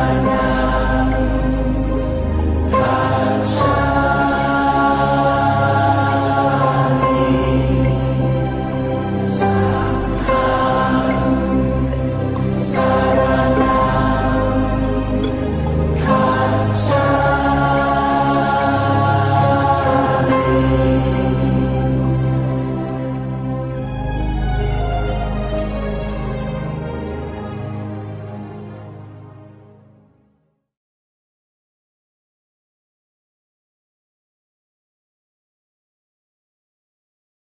Amen.